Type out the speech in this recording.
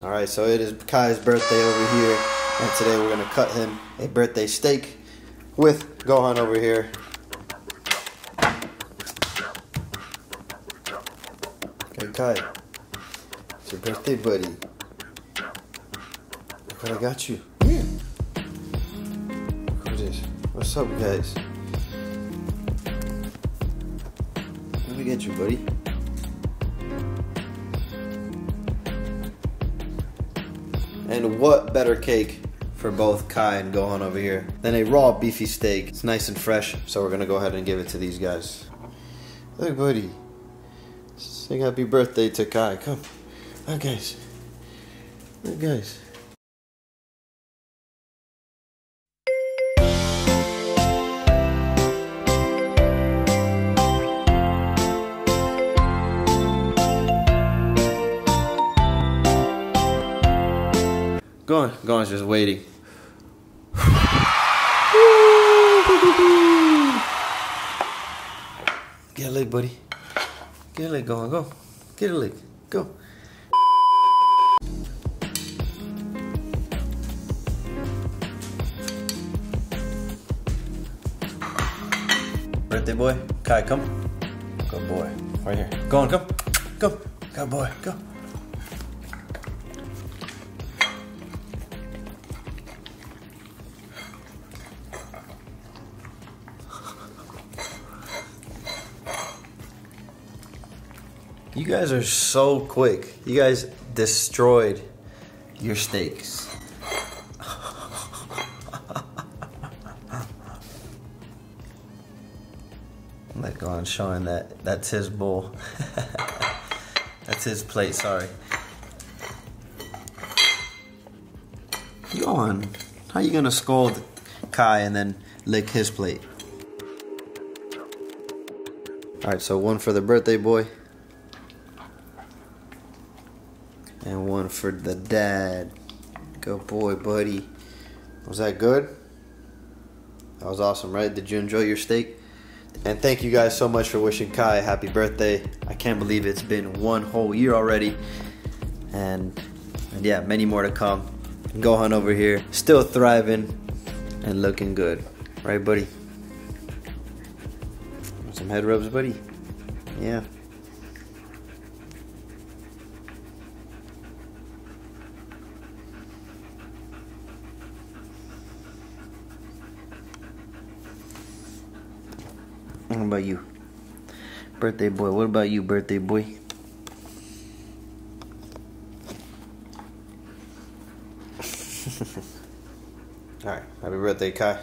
All right, so it is Kai's birthday over here, and today we're gonna cut him a birthday steak with Gohan over here. Okay, Kai, it's your birthday, buddy. Look what I got you. Look it is. What's up, guys? Let me get you, buddy. And what better cake for both Kai and Gohan over here than a raw beefy steak. It's nice and fresh, so we're gonna go ahead and give it to these guys. Look, buddy. Sing happy birthday to Kai. Come. Look, guys. Look, guys. Go on. Gohan's just waiting. Get a leg, buddy. Get a leg, go on, go. Get a leg, go. Birthday boy, Kai, come. Good boy. Right here. Go on, come. Go. Good boy, go. You guys are so quick. You guys destroyed your steaks. Let go on showing that that's his bowl. that's his plate, sorry. Go on. How you gonna scold Kai and then lick his plate? Alright, so one for the birthday boy. And one for the dad. Good boy, buddy. Was that good? That was awesome, right? Did you enjoy your steak? And thank you guys so much for wishing Kai a happy birthday. I can't believe it's been one whole year already. And, and yeah, many more to come. Gohan over here, still thriving and looking good. Right, buddy? Some head rubs, buddy? Yeah. What about you? Birthday boy. What about you, birthday boy? Alright, happy birthday, Kai.